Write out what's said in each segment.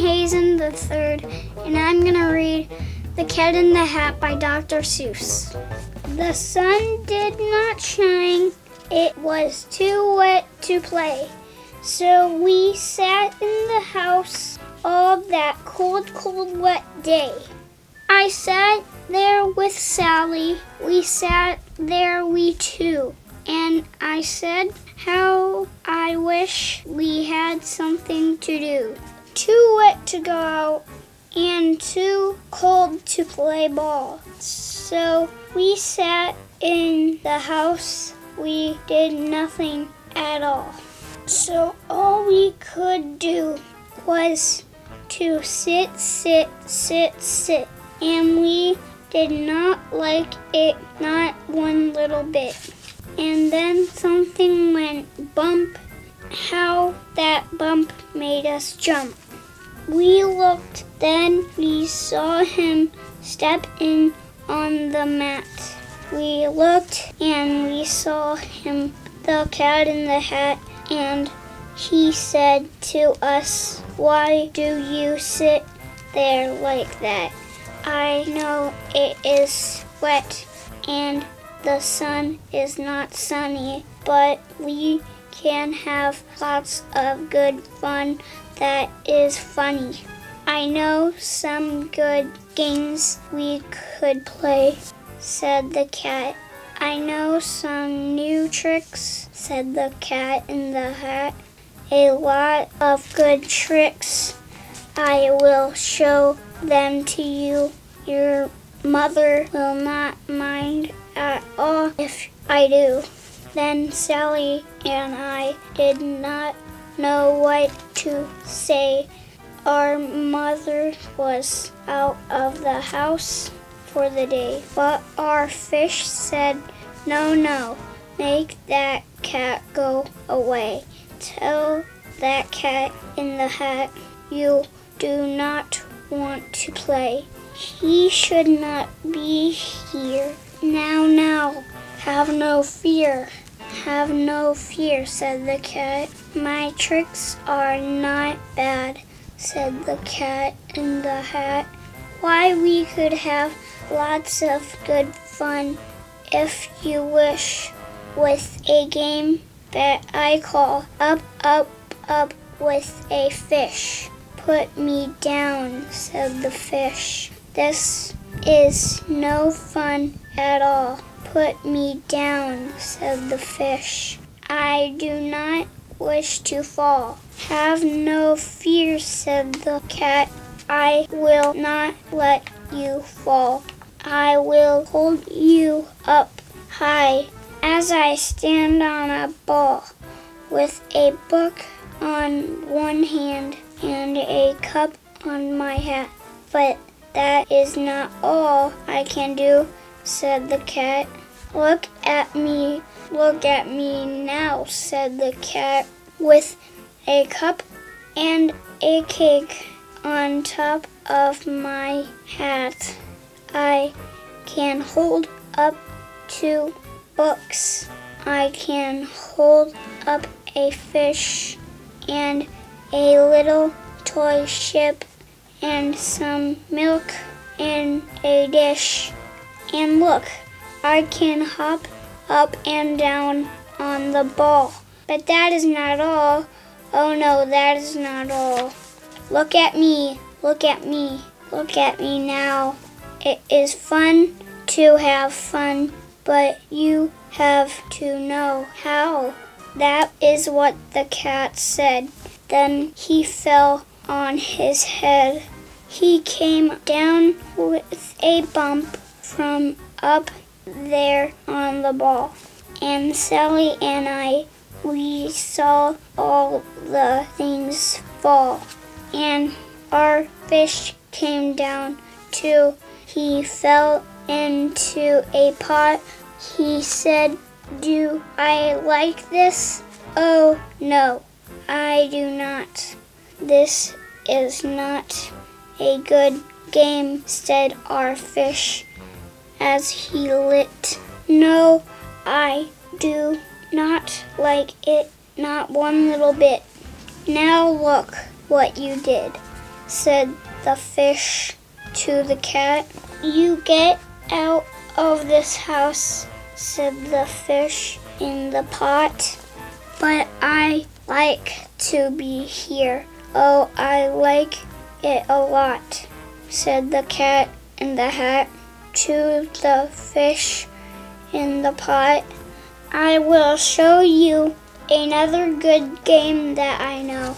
Hazen III, and I'm going to read The Cat in the Hat by Dr. Seuss. The sun did not shine, it was too wet to play. So we sat in the house all that cold, cold, wet day. I sat there with Sally, we sat there, we two, and I said, How I wish we had something to do. Too wet to go out and too cold to play ball. So we sat in the house, we did nothing at all. So all we could do was to sit, sit, sit, sit. And we did not like it, not one little bit. And then something went bump. How that bump made us jump. We looked, then we saw him step in on the mat. We looked and we saw him, the cat in the hat, and he said to us, Why do you sit there like that? I know it is wet and the sun is not sunny, but we can have lots of good fun that is funny. I know some good games we could play, said the cat. I know some new tricks, said the cat in the hat. A lot of good tricks. I will show them to you. Your mother will not mind at all if I do. Then Sally and I did not know what to say. Our mother was out of the house for the day, but our fish said, No, no, make that cat go away. Tell that cat in the hat you do not want to play. He should not be here. Now, now, have no fear. Have no fear, said the cat. My tricks are not bad, said the cat in the hat. Why, we could have lots of good fun if you wish with a game that I call Up, Up, Up with a Fish. Put me down, said the fish. This is no fun at all. Put me down, said the fish. I do not wish to fall. Have no fear, said the cat. I will not let you fall. I will hold you up high as I stand on a ball with a book on one hand and a cup on my hat. But that is not all I can do, said the cat. Look at me, look at me now, said the cat, with a cup and a cake on top of my hat. I can hold up two books. I can hold up a fish and a little toy ship and some milk in a dish. And look, I can hop up and down on the ball. But that is not all. Oh no, that is not all. Look at me, look at me, look at me now. It is fun to have fun, but you have to know how. That is what the cat said. Then he fell on his head. He came down with a bump from up there on the ball. And Sally and I, we saw all the things fall. And our fish came down too. He fell into a pot. He said, Do I like this? Oh, no, I do not. This is not a good game, said our fish as he lit. No, I do not like it, not one little bit. Now look what you did, said the fish to the cat. You get out of this house, said the fish in the pot. But I like to be here. Oh, I like it a lot, said the cat in the hat to the fish in the pot. I will show you another good game that I know.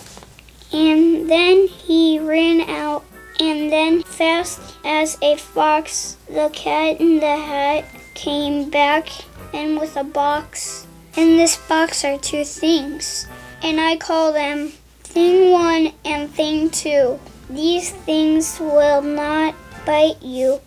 And then he ran out, and then, fast as a fox, the cat in the hat came back and with a box. In this box are two things, and I call them Thing 1 and Thing 2. These things will not bite you,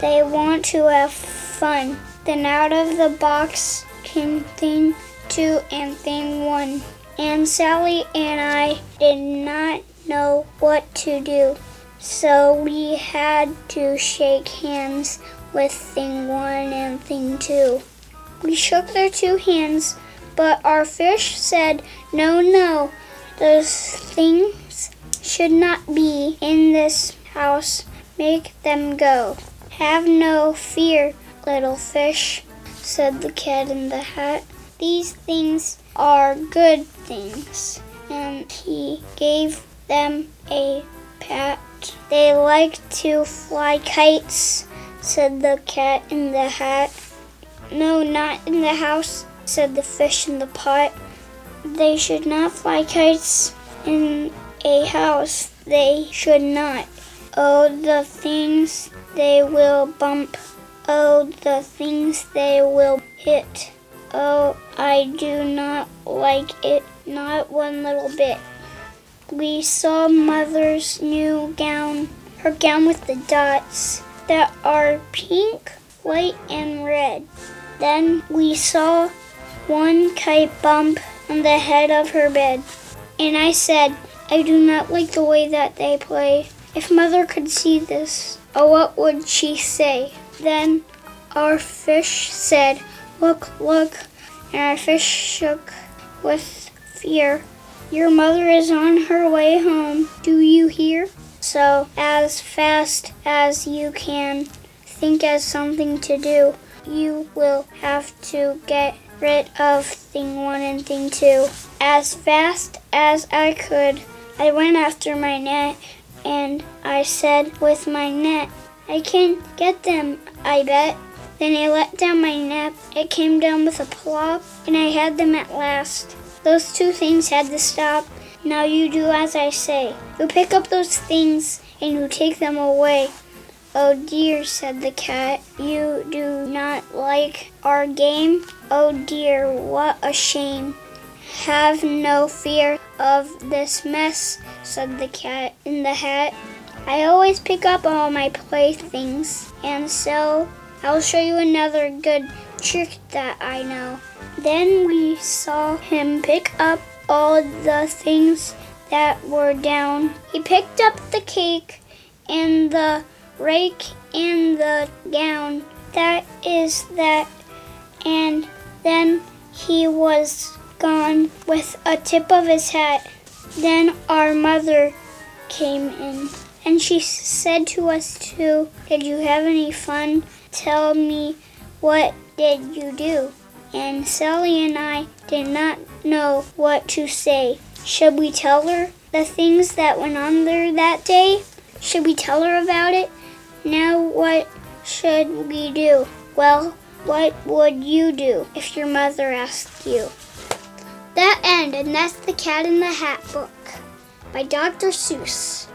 they want to have fun. Then out of the box came Thing 2 and Thing 1. And Sally and I did not know what to do. So we had to shake hands with Thing 1 and Thing 2. We shook their two hands, but our fish said, No, no, those things should not be in this house. Make them go. Have no fear, little fish, said the cat in the hat. These things are good things. And he gave them a pat. They like to fly kites, said the cat in the hat. No, not in the house, said the fish in the pot. They should not fly kites in a house. They should not. Oh, the things they will bump. Oh, the things they will hit. Oh, I do not like it, not one little bit. We saw Mother's new gown, her gown with the dots that are pink, white, and red. Then we saw one kite bump on the head of her bed. And I said, I do not like the way that they play. If Mother could see this, oh, what would she say? Then our fish said, Look, look. And our fish shook with fear. Your mother is on her way home. Do you hear? So, as fast as you can, think as something to do. You will have to get rid of thing one and thing two. As fast as I could, I went after my net and I said with my net, I can get them, I bet. Then I let down my net. It came down with a plop, and I had them at last. Those two things had to stop. Now you do as I say. You pick up those things and you take them away. Oh dear, said the cat, you do not like our game? Oh dear, what a shame. Have no fear of this mess, said the cat in the hat. I always pick up all my playthings, and so I'll show you another good trick that I know. Then we saw him pick up all the things that were down. He picked up the cake and the rake and the gown. That is that. And then he was gone with a tip of his hat. Then our mother came in and she said to us too, Did you have any fun? Tell me, what did you do? And Sally and I did not know what to say. Should we tell her the things that went on there that day? Should we tell her about it? Now, what should we do? Well, what would you do if your mother asked you? That end, and that's The Cat in the Hat book by Dr. Seuss.